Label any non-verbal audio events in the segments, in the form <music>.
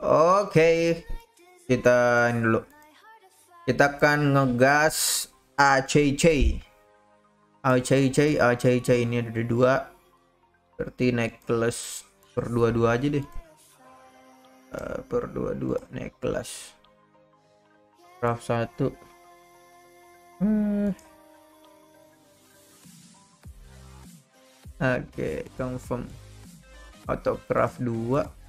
Oke. Kita ini dulu. Kita akan ngegas ACC. ACC, ACC ini ada dua. Berarti necklace per dua-dua aja deh. Uh, per dua-dua necklace. Craft satu. Hmm. Oke, okay, confirm. Autocraft 2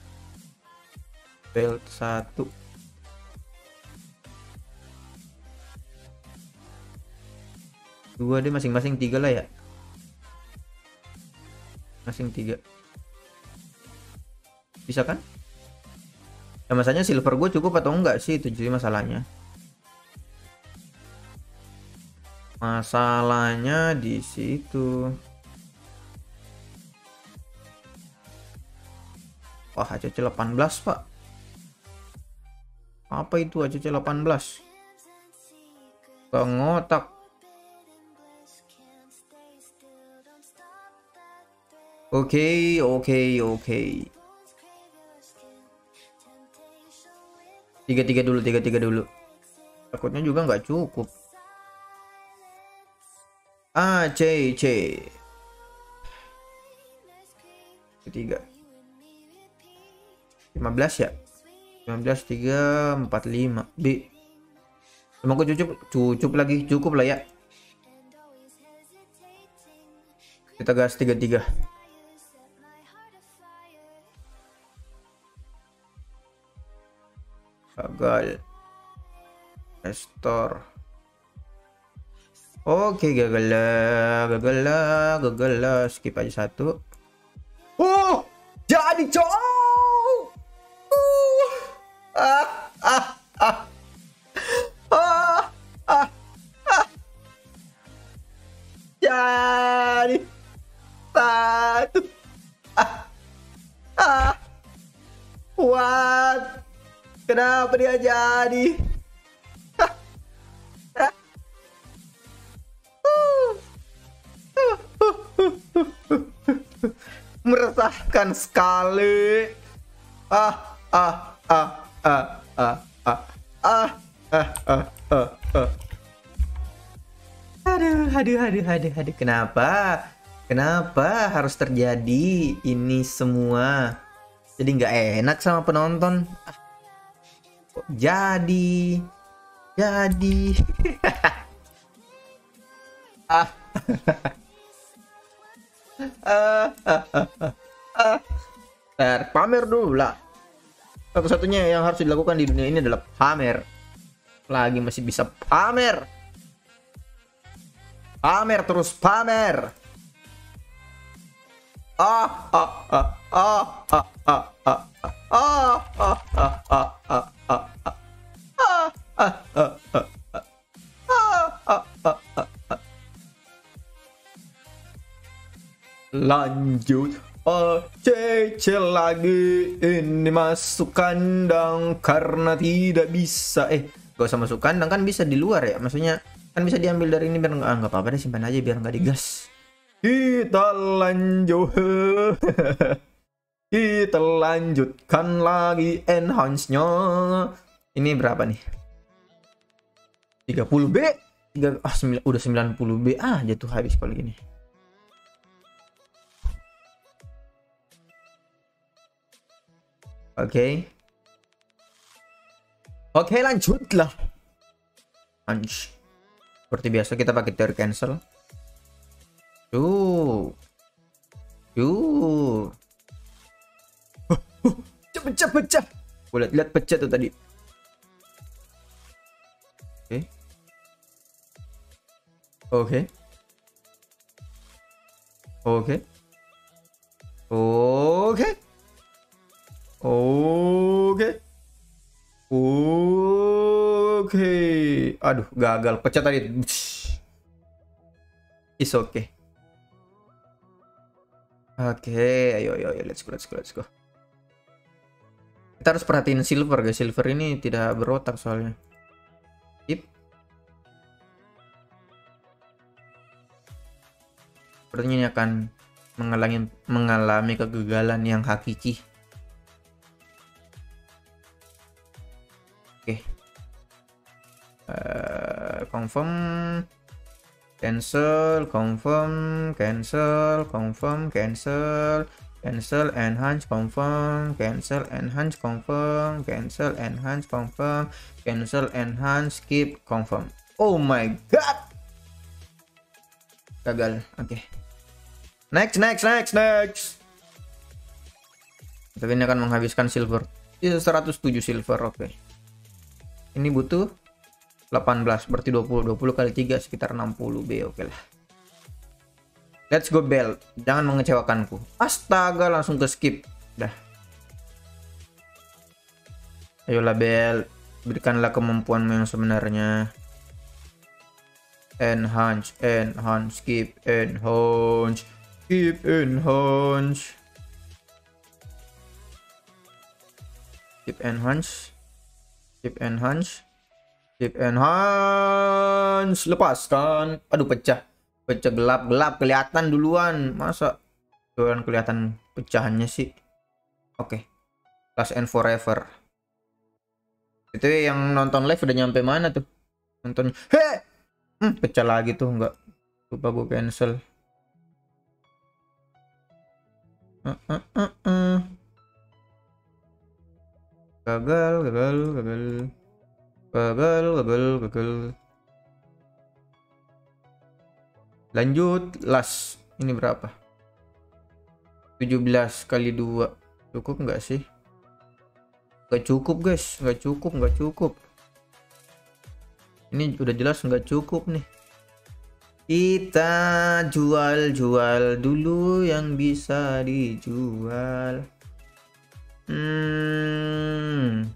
belt 1 dua deh masing-masing tiga lah ya. Masing tiga. Bisa kan? Ya masanya silver gue cukup atau enggak sih? Itu jadi masalahnya. Masalahnya di situ. Wah ACC 18 pak apa itu ACC 18 ngotak Oke, oke, oke. Tiga tiga dulu, tiga tiga dulu. Takutnya juga nggak cukup. A C C. Ketiga. 15 ya 15 3 45 B Emang cukup cukup lagi cukup lah ya. Kita gas 33 gagal restore oke gagal lah gagal lah gagal lah. Skip aja satu ah, ah, ah. Jadi satu. Ah, ah. What? Kenapa dia jadi? Ah, ah. Meresahkan sekali. Ah, ah, ah ah ah ah ah ah ah ah ah aduh aduh aduh aduh. Kenapa? Kenapa harus terjadi ini semua? Jadi nggak enak sama penonton. Kok jadi? Jadi. <laughs> <laughs> Ah. Ah ah ah ah pamer dulu lah satu-satunya yang harus dilakukan di dunia ini adalah pamer lagi masih bisa pamer pamer terus pamer ah ah ah ah ah ah ah ah ah ah ah ah lanjut Oh, cecil lagi ini masuk kandang karena tidak bisa. Eh, gak usah masuk kandang kan bisa di luar ya. Maksudnya kan bisa diambil dari ini biar nggak ah, apa-apa deh simpan aja biar nggak digas. Kita lanjut. <laughs> Kita lanjutkan lagi enhance-nya. Ini berapa nih? 30B. 3 ah 9, udah 90B. Ah, jatuh habis kalau gini. Oke. Okay. Oke, okay, lanjutlah. Anj. Seperti biasa kita pakai teori cancel. Tuh. Tuh. Cepet cepet pecah. Boleh lihat pecah tuh tadi. Oke. Oke. Oke. Oke. Oke. Aduh, gagal. Pecah tadi. Is okay. Oke, okay. ayo, ayo, let's go, let's go, let's go. Kita harus perhatiin silver, guys. Silver ini tidak berotak soalnya. Yep. Sepertinya ini akan mengalami mengalami kegagalan yang hakiki. Confirm cancel confirm cancel confirm cancel cancel enhance confirm cancel enhance confirm cancel enhance confirm cancel enhance skip confirm oh my god gagal oke okay. next next next next tapi ini akan menghabiskan silver itu 107 silver oke okay. ini butuh 18 berarti 20 20 kali 3 sekitar 60 B oke lah Let's go Bell. Jangan mengecewakanku. Astaga, langsung ke skip. Dah. Ayolah Bell. Berikanlah kemampuanmu yang sebenarnya. Enhance, enhance, skip, enhance, skip, enhance. Skip enhance. Skip enhance. Skip enhance. Lepaskan. Aduh pecah. Pecah gelap gelap kelihatan duluan. Masa? Duluan kelihatan pecahannya sih. Oke. Okay. last and forever. Itu yang nonton live udah nyampe mana tuh? Nonton. He! Hmm, pecah lagi tuh nggak lupa gue cancel. Uh, uh, uh, uh. gagal gagal gagal gagal gagal gagal Lanjut las. Ini berapa? 17 kali 2. Cukup nggak sih? Nggak cukup guys. Nggak cukup, nggak cukup. Ini udah jelas nggak cukup nih. Kita jual-jual dulu yang bisa dijual. Hmm.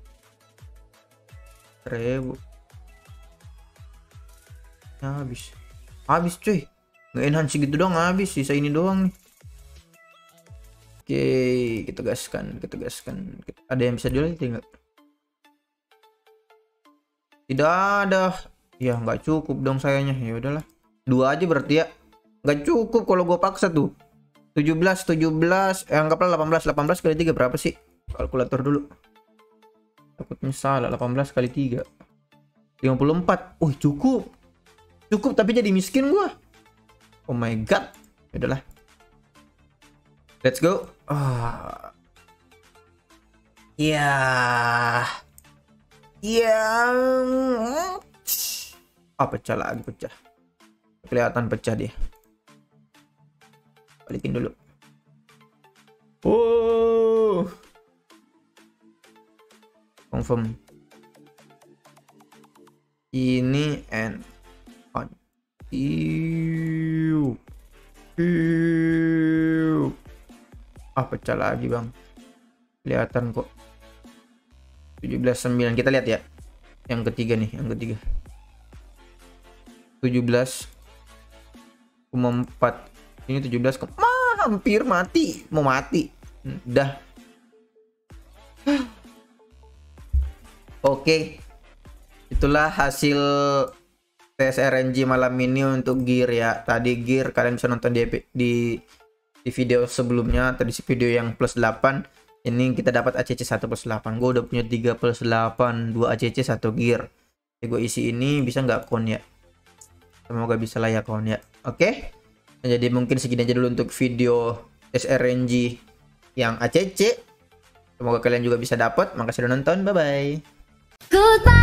Ribu. Habis. Habis cuy. Nge enhance gitu doang habis. Sisa ini doang nih. Oke kita gaskan kita gaskan. Ada yang bisa jual tidak tidak ada. Ya nggak cukup dong sayanya ya udahlah. Dua aja berarti ya. Nggak cukup kalau gue paksa tuh. 17 17 eh, anggaplah 18 18 kali 3 berapa sih? Kalkulator dulu takutnya salah 18 kali 3 54 oh cukup cukup tapi jadi miskin gua Oh my god. Udahlah. Let's go. Ah. Ya. Ya. Ah, pecah lagi pecah. Kelihatan pecah dia. Balikin dulu. Oh. Confirm. Ini and on. Iu. Iu. Ah, pecah lagi, Bang. Kelihatan kok. 17 9. Kita lihat ya. Yang ketiga nih, yang ketiga. 17 4 ini 17 ke Ma, hampir mati mau mati udah oke. Itulah hasil tes RNG malam ini untuk gear ya. Tadi gear kalian bisa nonton di di di video sebelumnya atau di video yang plus 8 ini kita dapat ACC 1 plus 8 gue udah punya 3 plus 8 2 ACC 1 gear. Jadi gue isi ini bisa nggak kon ya? Semoga bisa lah ya kon ya. Oke. Nah, jadi mungkin segini aja dulu untuk video SRNG yang ACC semoga kalian juga bisa dapat makasih udah nonton. Bye bye Goodbye,